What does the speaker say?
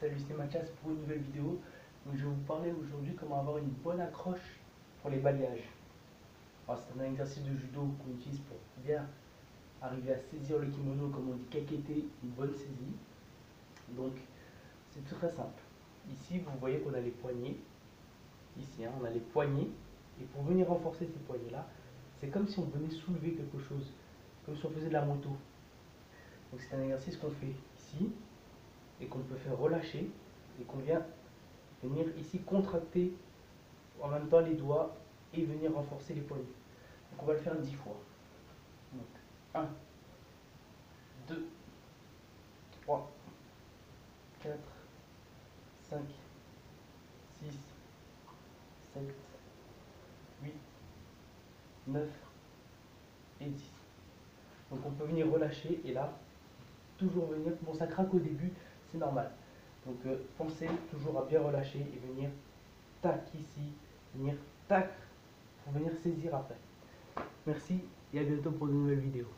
salut c'est Mathias pour une nouvelle vidéo. Donc, je vais vous parler aujourd'hui comment avoir une bonne accroche pour les balayages. C'est un exercice de judo qu'on utilise pour bien arriver à saisir le kimono comme on dit kakete, une bonne saisie. Donc c'est très simple. Ici vous voyez qu'on a les poignets. Ici hein, on a les poignets. Et pour venir renforcer ces poignets là, c'est comme si on venait soulever quelque chose. Comme si on faisait de la moto. Donc c'est un exercice qu'on fait ici qu'on peut faire relâcher et qu'on vient venir ici contracter en même temps les doigts et venir renforcer les poignets. Donc on va le faire 10 fois. Donc 1, 2, 3, 4, 5, 6, 7, 8, 9 et 10. Donc on peut venir relâcher et là, toujours venir, bon ça craque au début, c'est normal. Donc euh, pensez toujours à bien relâcher et venir tac ici, venir tac pour venir saisir après. Merci et à bientôt pour de nouvelles vidéos.